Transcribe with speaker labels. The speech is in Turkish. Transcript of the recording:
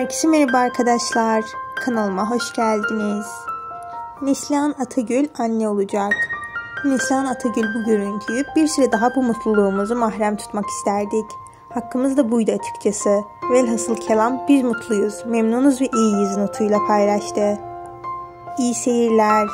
Speaker 1: Herkese merhaba arkadaşlar. Kanalıma hoş geldiniz. Neslihan Atagül anne olacak. Neslihan Atagül bu görüntüyü bir süre daha bu mutluluğumuzu mahrem tutmak isterdik. Hakkımız da buydu açıkçası. Velhasıl kelam biz mutluyuz, memnunuz ve iyiyiz notuyla paylaştı. İyi seyirler.